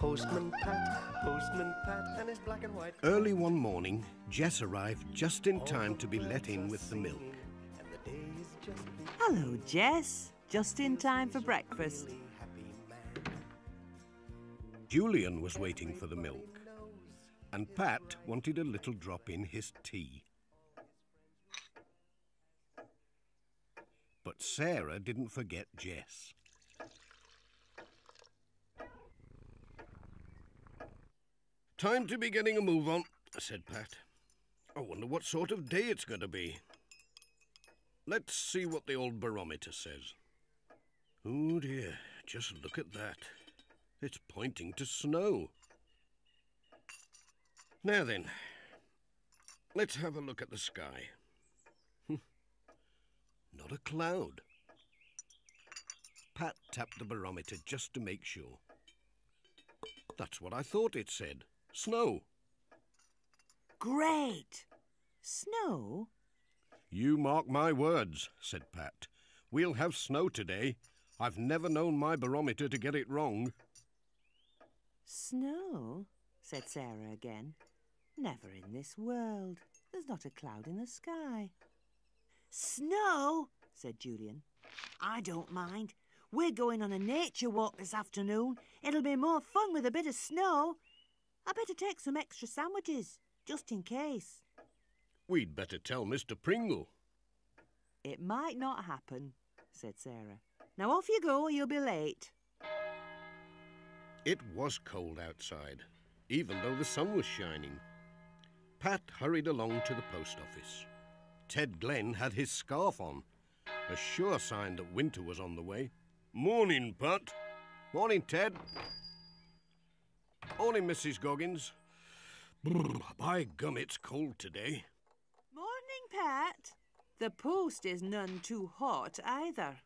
Postman Pat, Postman Pat, and his black and white. Early one morning, Jess arrived just in time to be let in with the milk. And the day is just Hello, Jess. Just in time for breakfast. Julian was waiting for the milk, and Pat wanted a little drop in his tea. But Sarah didn't forget Jess. Time to be getting a move on, said Pat. I wonder what sort of day it's going to be. Let's see what the old barometer says. Oh dear, just look at that. It's pointing to snow. Now then, let's have a look at the sky. Hmm. Not a cloud. Pat tapped the barometer just to make sure. That's what I thought it said. Snow. Great! Snow? You mark my words, said Pat. We'll have snow today. I've never known my barometer to get it wrong. Snow? said Sarah again. Never in this world. There's not a cloud in the sky. Snow? said Julian. I don't mind. We're going on a nature walk this afternoon. It'll be more fun with a bit of snow. I better take some extra sandwiches, just in case. We'd better tell Mr. Pringle. It might not happen, said Sarah. Now off you go, or you'll be late. It was cold outside, even though the sun was shining. Pat hurried along to the post office. Ted Glen had his scarf on, a sure sign that winter was on the way. Morning, Pat. Morning, Ted. Morning, Mrs. Goggins. Brr, by gum, it's cold today. Morning, Pat. The post is none too hot either.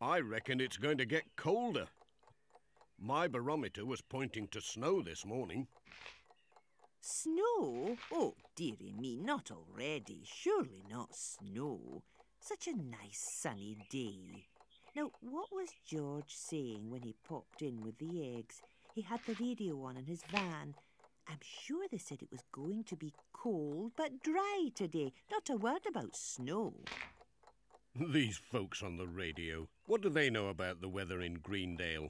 I reckon it's going to get colder. My barometer was pointing to snow this morning. Snow? Oh, dearie me, not already. Surely not snow. Such a nice sunny day. Now, what was George saying when he popped in with the eggs? He had the radio on in his van. I'm sure they said it was going to be cold but dry today. Not a word about snow. These folks on the radio, what do they know about the weather in Greendale?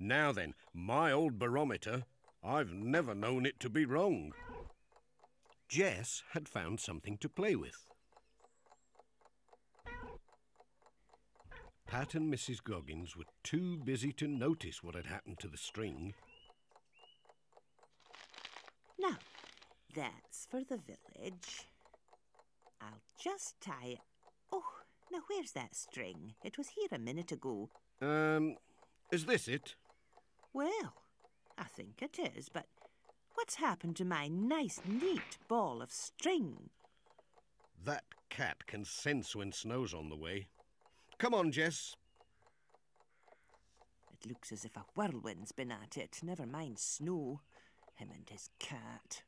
Now then, my old barometer, I've never known it to be wrong. Jess had found something to play with. Pat and Mrs. Goggins were too busy to notice what had happened to the string. Now, that's for the village. I'll just tie it. Oh, now where's that string? It was here a minute ago. Um, is this it? Well, I think it is, but what's happened to my nice, neat ball of string? That cat can sense when snow's on the way. Come on, Jess. It looks as if a whirlwind's been at it. Never mind snow. Him and his cat.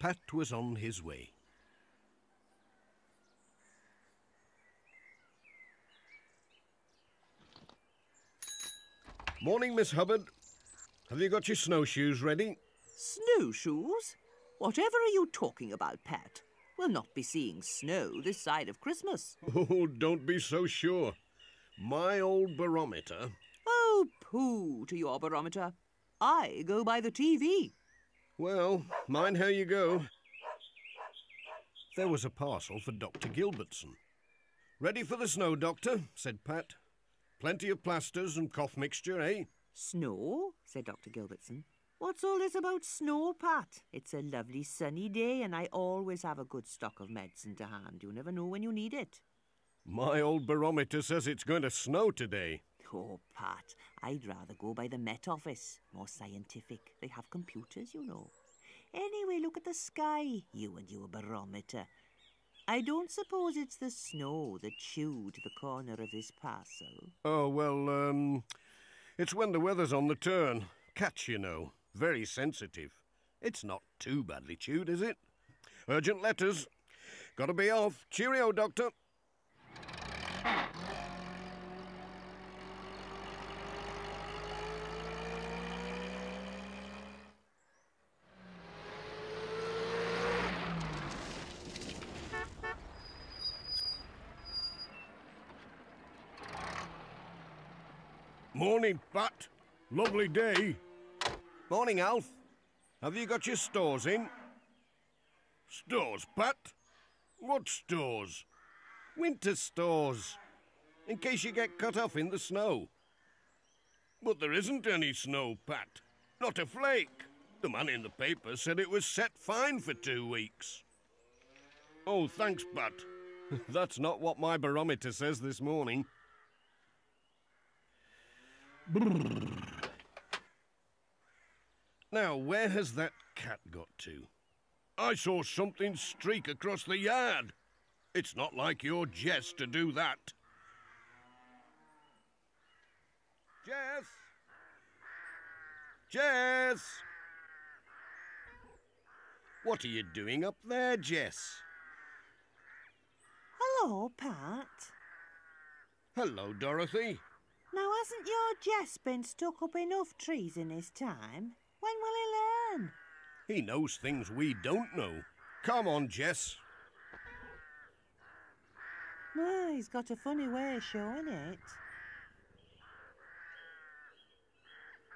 Pat was on his way. Morning, Miss Hubbard. Have you got your snowshoes ready? Snowshoes? Whatever are you talking about, Pat? We'll not be seeing snow this side of Christmas. Oh, don't be so sure. My old barometer. Oh, pooh to your barometer. I go by the TV. Well, mind how you go. There was a parcel for Dr. Gilbertson. Ready for the snow, Doctor, said Pat. Plenty of plasters and cough mixture, eh? Snow? said Dr. Gilbertson. What's all this about snow, Pat? It's a lovely sunny day, and I always have a good stock of medicine to hand. You never know when you need it. My old barometer says it's going to snow today. Oh, Pat, I'd rather go by the Met Office. More scientific. They have computers, you know. Anyway, look at the sky, you and your barometer. I don't suppose it's the snow that chewed the corner of this parcel. Oh, well, um, it's when the weather's on the turn. Catch, you know, very sensitive. It's not too badly chewed, is it? Urgent letters. Gotta be off. Cheerio, Doctor. Morning, Pat. Lovely day. Morning, Alf. Have you got your stores in? Stores, Pat? What stores? Winter stores. In case you get cut off in the snow. But there isn't any snow, Pat. Not a flake. The man in the paper said it was set fine for two weeks. Oh, thanks, Pat. That's not what my barometer says this morning. Now, where has that cat got to? I saw something streak across the yard. It's not like your Jess to do that. Jess! Jess! What are you doing up there, Jess? Hello, Pat. Hello, Dorothy. Now, hasn't your Jess been stuck up enough trees in his time? When will he learn? He knows things we don't know. Come on, Jess. Well, he's got a funny way of showing it.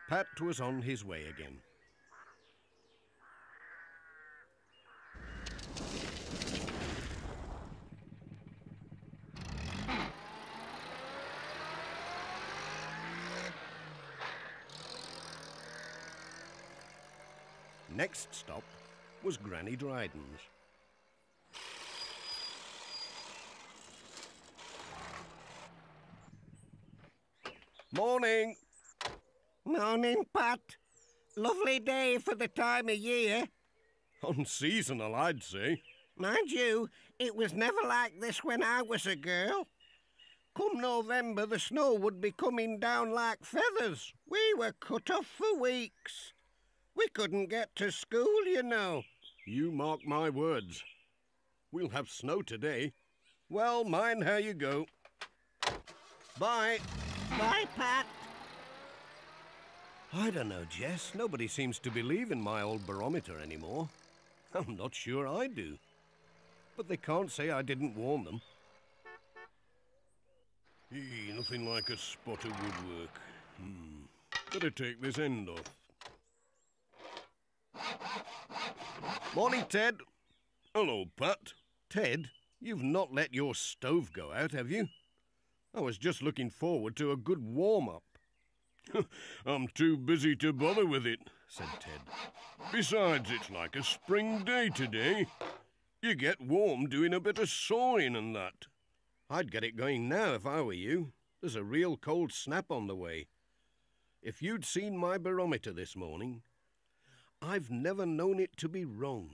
Pat was on his way again. Next stop was Granny Dryden's. Morning. Morning, Pat. Lovely day for the time of year. Unseasonal, I'd say. Mind you, it was never like this when I was a girl. Come November, the snow would be coming down like feathers. We were cut off for weeks. We couldn't get to school, you know. You mark my words. We'll have snow today. Well, mind how you go. Bye. Bye, Pat. I don't know, Jess. Nobody seems to believe in my old barometer anymore. I'm not sure I do. But they can't say I didn't warn them. Eee, nothing like a spot of woodwork. Hmm. Better take this end off. Morning, Ted. Hello, Pat. Ted, you've not let your stove go out, have you? I was just looking forward to a good warm-up. I'm too busy to bother with it, said Ted. Besides, it's like a spring day today. You get warm doing a bit of sawing and that. I'd get it going now if I were you. There's a real cold snap on the way. If you'd seen my barometer this morning, I've never known it to be wrong.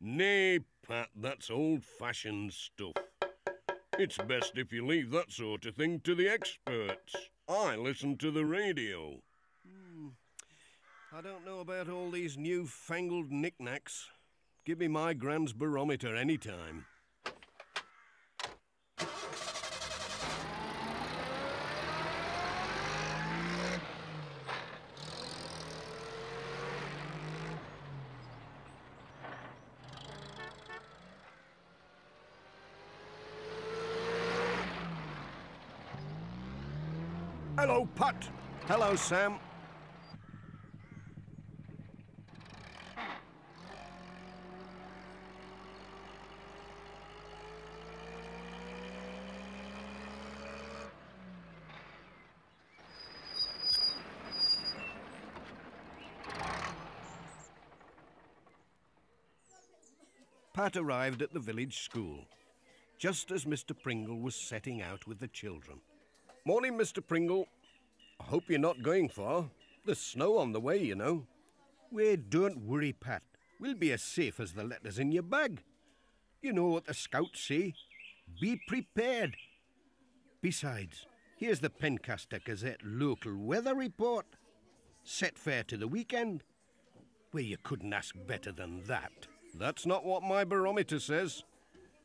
Nay, Pat, that's old-fashioned stuff. It's best if you leave that sort of thing to the experts. I listen to the radio. Hmm. I don't know about all these new-fangled knickknacks. Give me my grand's barometer any time. Hello, Pat. Hello, Sam. Pat arrived at the village school, just as Mr. Pringle was setting out with the children. Morning, Mr. Pringle. I hope you're not going far. There's snow on the way, you know. Well, don't worry, Pat. We'll be as safe as the letters in your bag. You know what the scouts say. Be prepared. Besides, here's the Pencaster Gazette local weather report. Set fair to the weekend. Well, you couldn't ask better than that. That's not what my barometer says.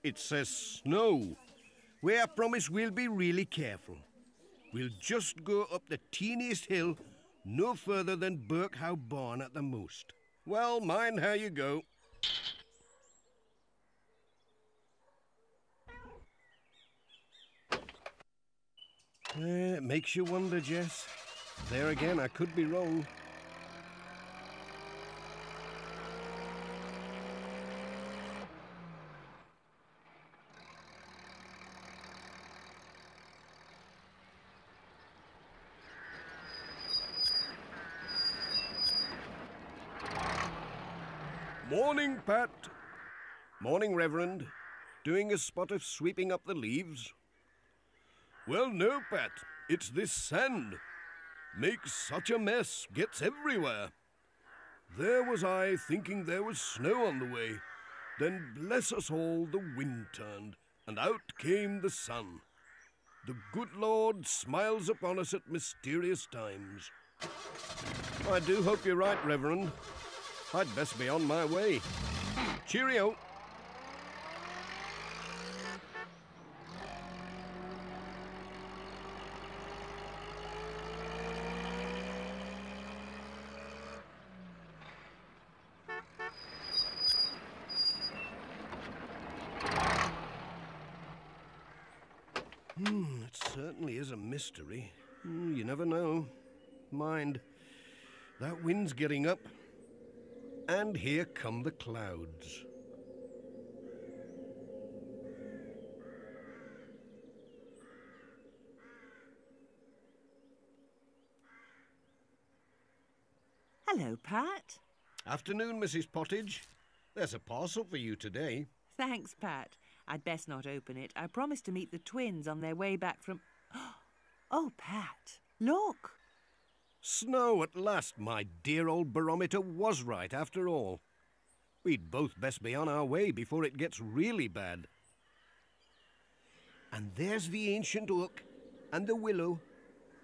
It says snow. Where I promise we'll be really careful. We'll just go up the teeniest hill, no further than Birkhow Barn at the most. Well, mind how you go. Eh, it makes you wonder, Jess. There again, I could be wrong. Morning, Pat. Morning, Reverend. Doing a spot of sweeping up the leaves? Well, no, Pat. It's this sand. Makes such a mess, gets everywhere. There was I thinking there was snow on the way. Then, bless us all, the wind turned, and out came the sun. The good Lord smiles upon us at mysterious times. I do hope you're right, Reverend. I'd best be on my way. Cheerio. Hmm, it certainly is a mystery. Hmm, you never know. Mind, that wind's getting up. And here come the clouds. Hello, Pat. Afternoon, Mrs. Pottage. There's a parcel for you today. Thanks, Pat. I'd best not open it. I promised to meet the twins on their way back from. Oh, Pat, look! Snow at last, my dear old barometer was right after all. We'd both best be on our way before it gets really bad. And there's the ancient oak and the willow,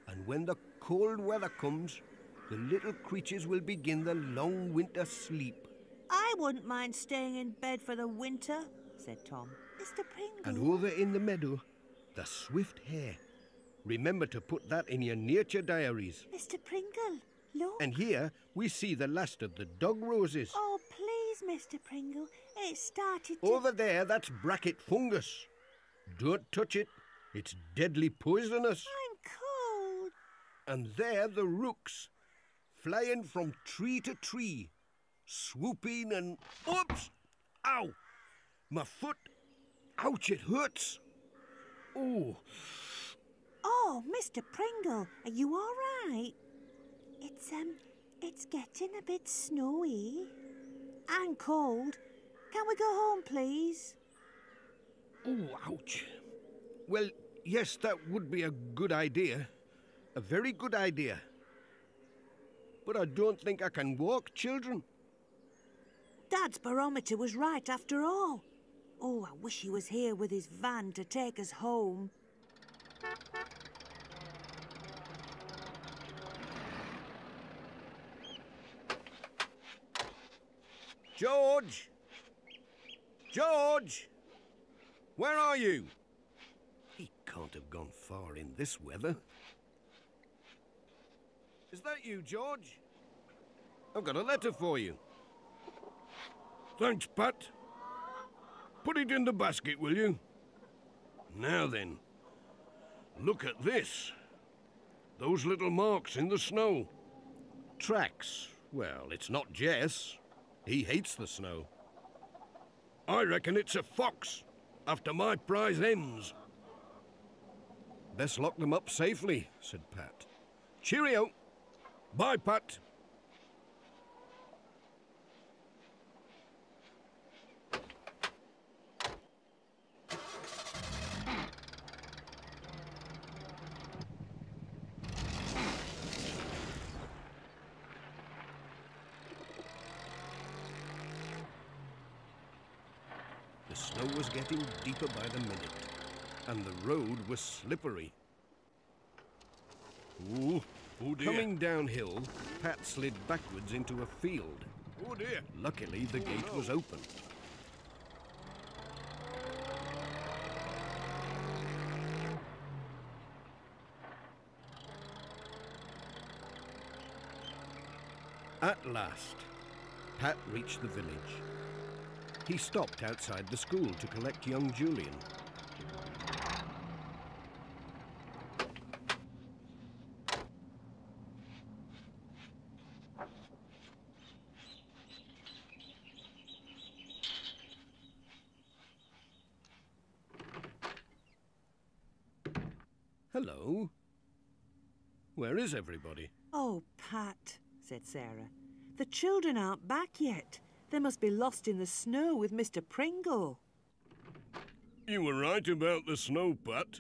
and when the cold weather comes, the little creatures will begin the long winter sleep. I wouldn't mind staying in bed for the winter, said Tom. Mr. Pringle. And over in the meadow, the swift hare. Remember to put that in your nature diaries. Mr. Pringle, look. And here we see the last of the dog roses. Oh, please, Mr. Pringle. It started to... Over there, that's bracket fungus. Don't touch it. It's deadly poisonous. I'm cold. And there the rooks, flying from tree to tree, swooping and... Oops! Ow! My foot! Ouch, it hurts! Oh, Oh, Mr. Pringle, are you all right? It's, um, it's getting a bit snowy. And cold. Can we go home, please? oh, ouch. Well, yes, that would be a good idea. A very good idea. But I don't think I can walk, children. Dad's barometer was right after all. Oh, I wish he was here with his van to take us home. George! George! Where are you? He can't have gone far in this weather. Is that you, George? I've got a letter for you. Thanks, Pat. Put it in the basket, will you? Now then, look at this. Those little marks in the snow. Tracks. Well, it's not Jess. He hates the snow. I reckon it's a fox, after my prize hens. Best lock them up safely, said Pat. Cheerio. Bye, Pat. The deeper by the minute, and the road was slippery. Ooh, Oh. Coming downhill, Pat slid backwards into a field. Oh dear. Luckily, the oh, gate no. was open. At last, Pat reached the village. He stopped outside the school to collect young Julian. Hello? Where is everybody? Oh, Pat, said Sarah. The children aren't back yet. They must be lost in the snow with Mr. Pringle. You were right about the snow, Pat.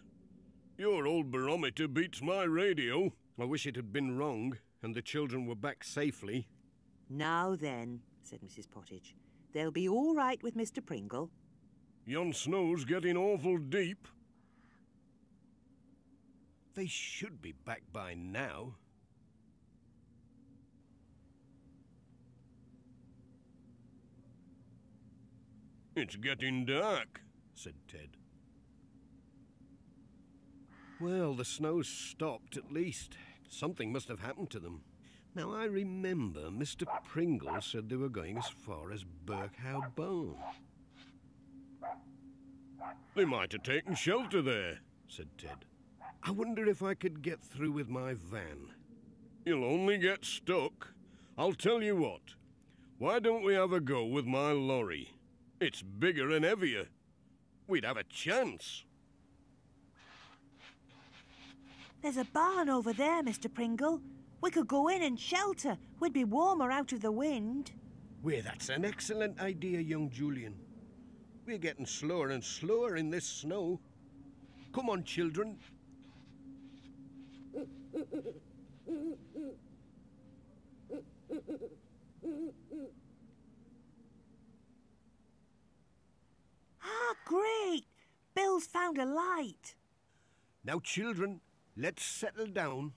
Your old barometer beats my radio. I wish it had been wrong and the children were back safely. Now then, said Mrs. Pottage, they'll be all right with Mr. Pringle. Yon snow's getting awful deep. They should be back by now. It's getting dark, said Ted. Well, the snow's stopped at least. Something must have happened to them. Now, I remember Mr. Pringle said they were going as far as Birkhow Barn. They might have taken shelter there, said Ted. I wonder if I could get through with my van. You'll only get stuck. I'll tell you what. Why don't we have a go with my lorry? It's bigger and heavier. We'd have a chance. There's a barn over there, Mr. Pringle. We could go in and shelter. We'd be warmer out of the wind. Well, that's an excellent idea, young Julian. We're getting slower and slower in this snow. Come on, children. Ah, great! Bill's found a light. Now, children, let's settle down.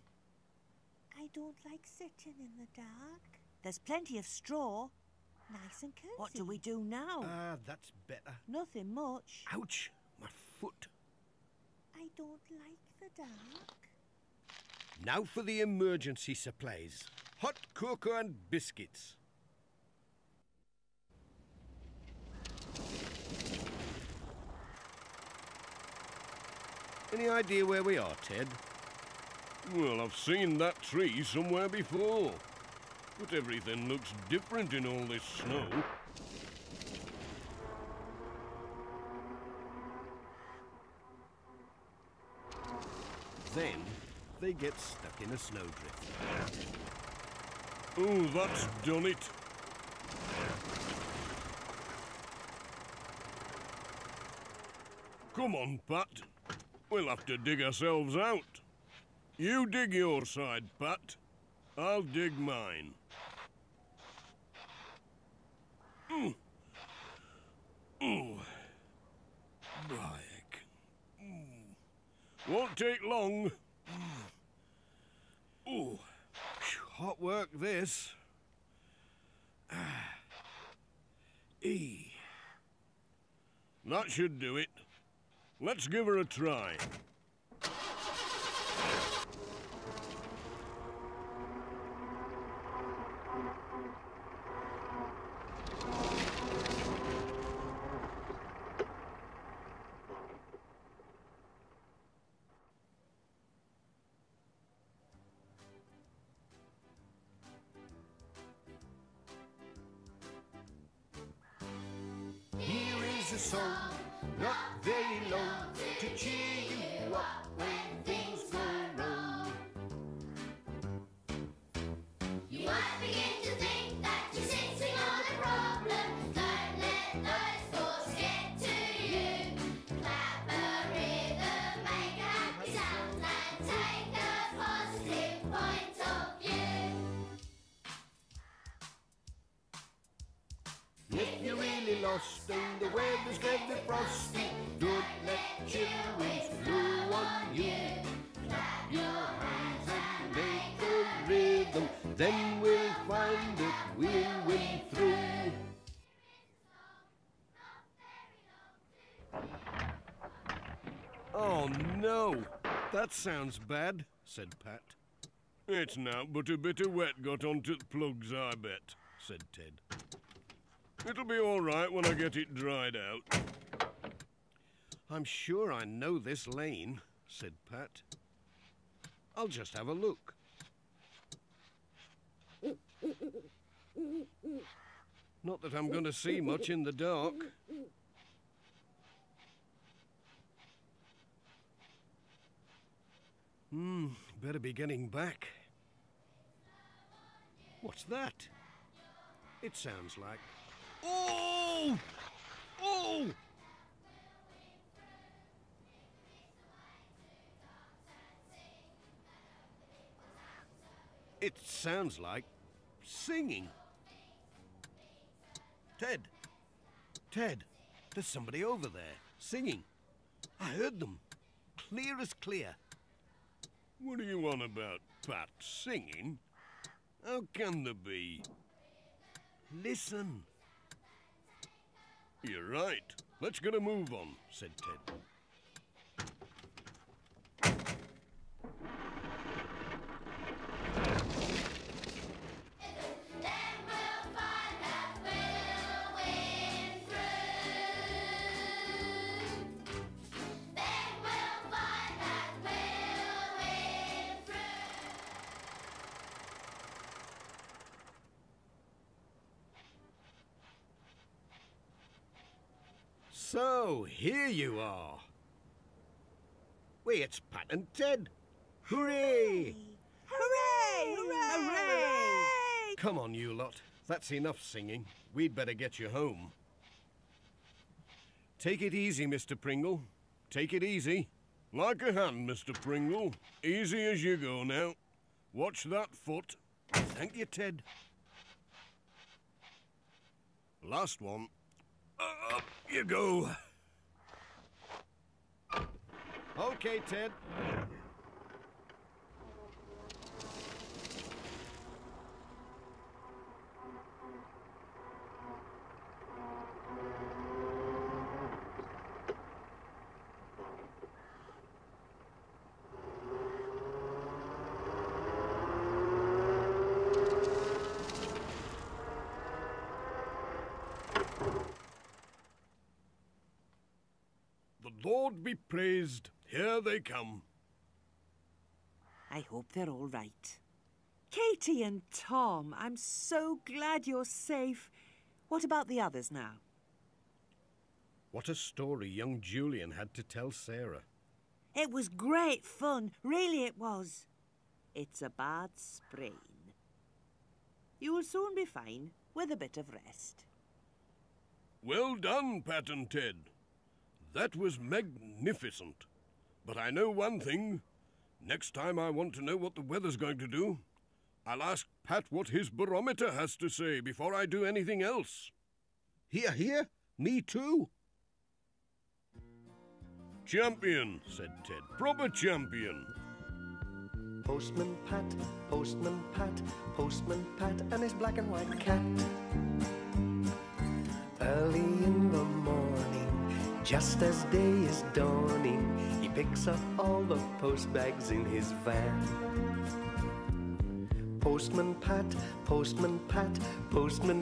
I don't like sitting in the dark. There's plenty of straw. Nice and cozy. What do we do now? Ah, that's better. Nothing much. Ouch, my foot. I don't like the dark. Now for the emergency supplies. Hot cocoa and biscuits. Any idea where we are, Ted? Well, I've seen that tree somewhere before. But everything looks different in all this snow. Then they get stuck in a snowdrift. Oh, that's done it. Come on, Pat. We'll have to dig ourselves out. You dig your side, Pat. I'll dig mine. Mm. Bayek. Mm. Won't take long. Oh. Hot work, this. Ah. E. That should do it. Let's give her a try. And the weather's very frosty, don't let children blow on you. Clap your hands and make a rhythm, then we'll find that we'll win through. Oh, no. That sounds bad, said Pat. It's not but a bit of wet got onto the plugs, I bet, said Ted. It'll be all right when I get it dried out. I'm sure I know this lane, said Pat. I'll just have a look. Not that I'm going to see much in the dark. Hmm, better be getting back. What's that? It sounds like. Oh! Oh! It sounds like singing. Ted! Ted! There's somebody over there singing. I heard them. Clear as clear. What are you on about, Pat? Singing? How can there be? Listen. You're right. Let's get a move on, said Ted. So, here you are. Wait, it's Pat and Ted. Hooray! Hooray! Hooray! Come on, you lot. That's enough singing. We'd better get you home. Take it easy, Mr. Pringle. Take it easy. Like a hand, Mr. Pringle. Easy as you go now. Watch that foot. Thank you, Ted. Last one. Up you go. Okay, Ted. Lord be praised. Here they come. I hope they're all right. Katie and Tom, I'm so glad you're safe. What about the others now? What a story young Julian had to tell Sarah. It was great fun, really it was. It's a bad sprain. You will soon be fine with a bit of rest. Well done, Pat and Ted. That was magnificent. But I know one thing. Next time I want to know what the weather's going to do, I'll ask Pat what his barometer has to say before I do anything else. Here, here. Me too. Champion, said Ted. Proper champion. Postman Pat, Postman Pat, Postman Pat, and his black and white cat. Early in the morning, just as day is dawning, he picks up all the post bags in his van. Postman Pat, Postman Pat, Postman